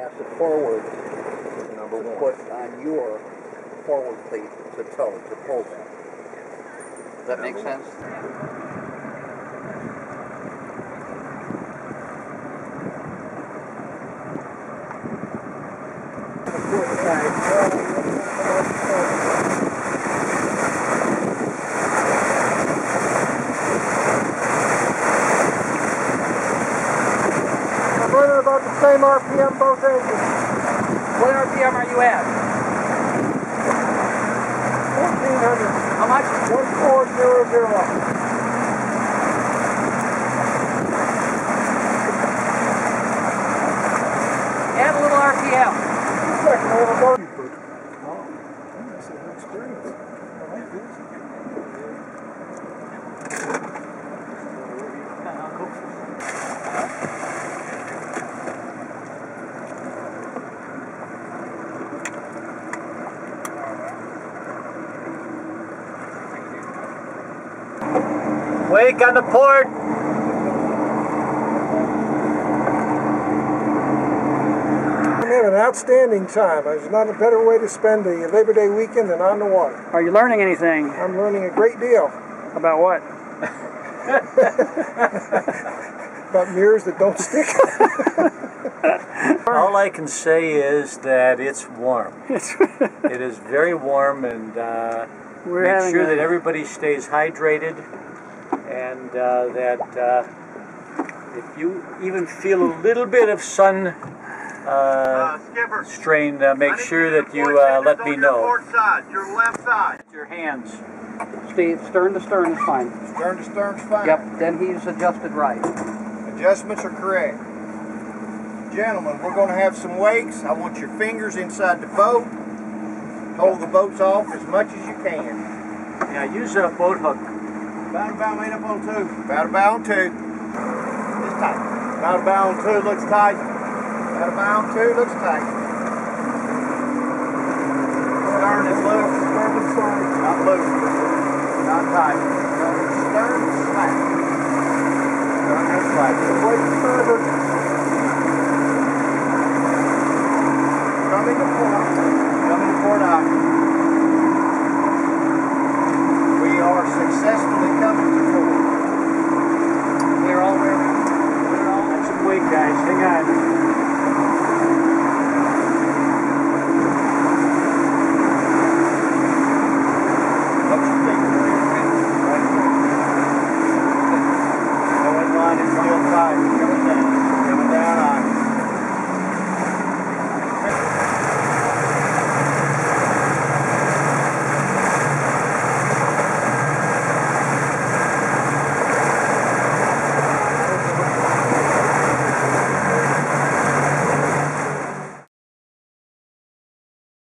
pass it forward Number to one. put on your forward cleat to tow, to pull that. Does that make sense? I'm running about the same RPM both engines. What RPM are you at? 1400. How much? 1400. Add a little RPM. Second overload. Wake on the port. I'm having an outstanding time. There's not a better way to spend a Labor Day weekend than on the water. Are you learning anything I'm learning a great deal about what? about mirrors that don't stick. All I can say is that it's warm. it is very warm, and uh, We're make sure a- that everybody stays hydrated, and uh, that uh, if you even feel a little bit of sun uh, Skipper. strain, uh, make sure that you uh, let me your know. Port side, your left side. Your hands. Steve, stern to stern is fine. Stern to stern's fine. Yep, then he's adjusted right. Adjustments are correct. Gentlemen, we're going to have some wakes. I want your fingers inside the boat. Hold the boats off as much as you can. Yeah, use a boat hook. Bound about made up on two. Bound about on two. It's tight. Bound about on two looks tight. Bound about on two looks tight. Stern is loose. Stern is tight. Not loose. Not tight. Stern is slack. Stern is slack. Wait further. guys. Obrigado.